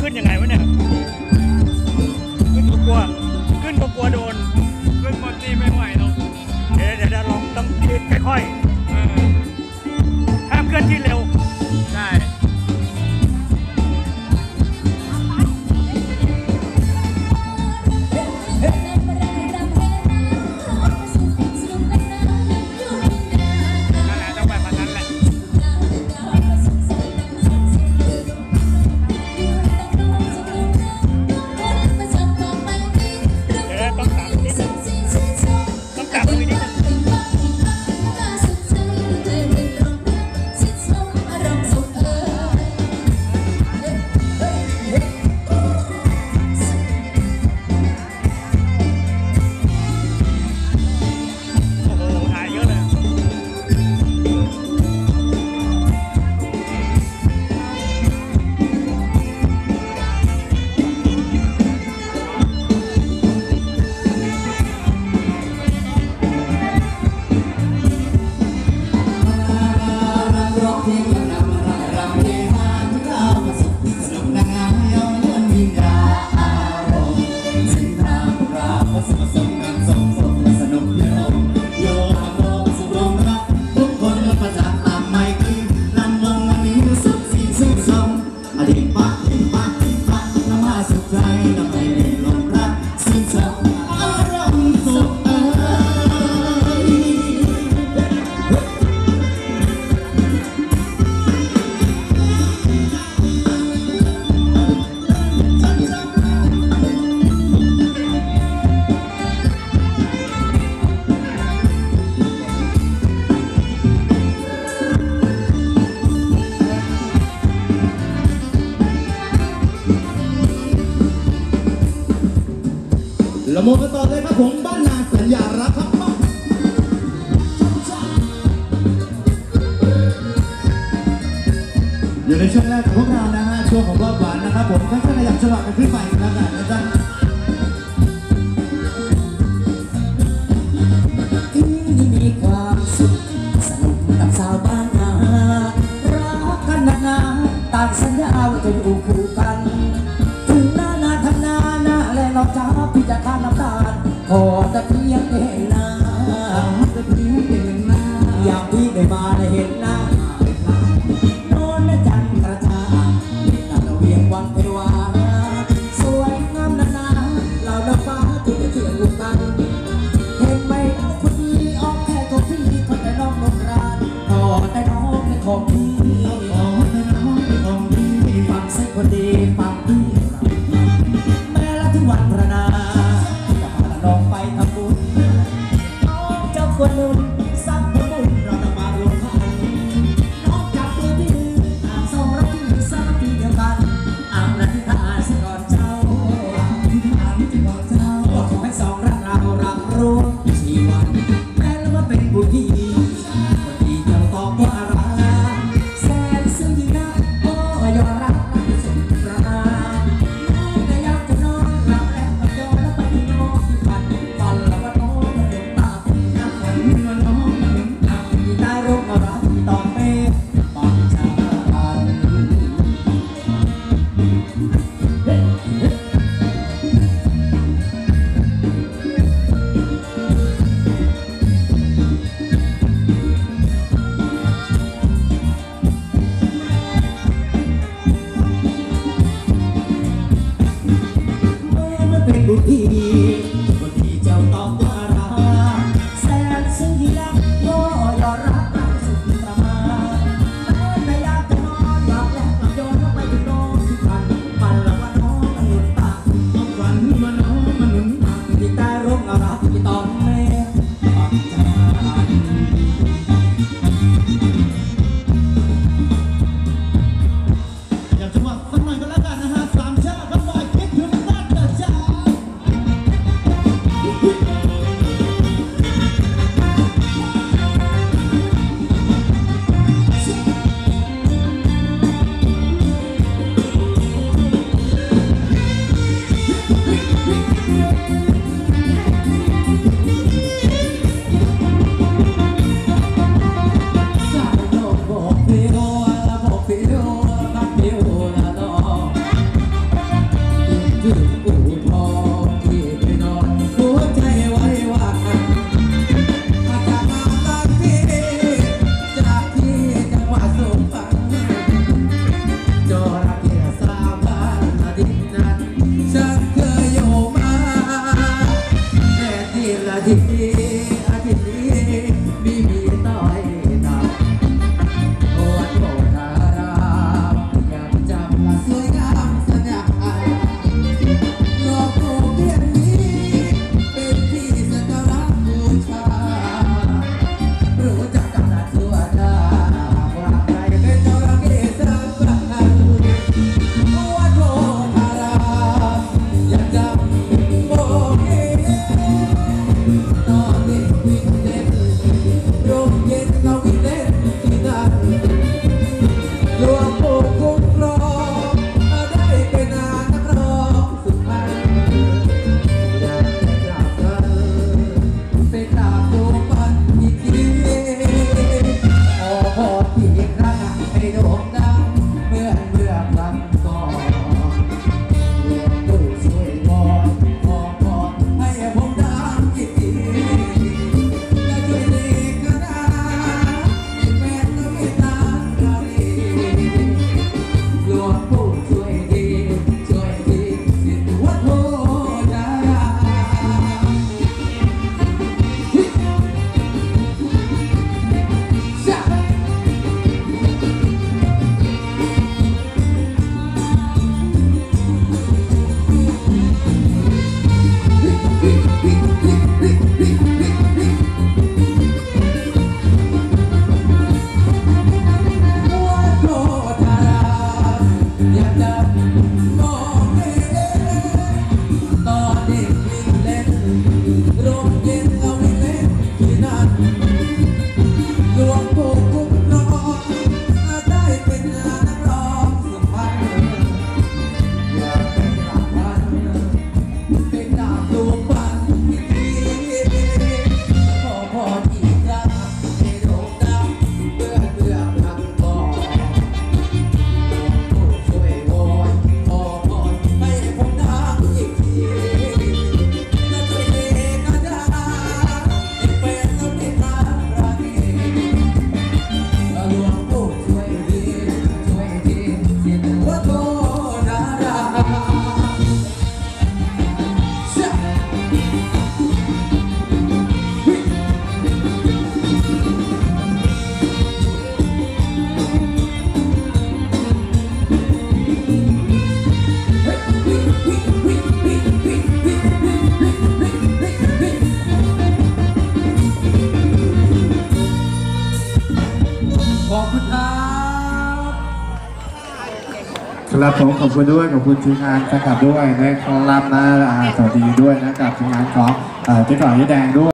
ขึ้นยังไงวะเนี่ย ขึ้นก็กลัว ขึ้นก็กลัวโดน ขึ้นบนนี่ไม่ไหวหรอกเดี๋ยวเดี๋ยวเดี๋ยวลองต้องค่อยๆ ละโมกันต่อเลยครับผมบ้านนาสัญญารักครับอยู่ในช่วงแรกของพวกเรานะฮะช่วงของรอบหวานนะครับผมถ้าใครอยากสมัครกันขึ้นไปแล้วกันนะจ๊ะ เพียงได้เห็นนาสะเพียงไเห็นหน้าอยากพี่ได้มาได้เห็น repeat ครับผมขอบคุณด้วยขอบคุณทีมงานแฟนคลับด้วยนะครับนะสวัสดีด้วยนะกับทีมงานของเจ๊ก่อนเจ๊แดงด้วย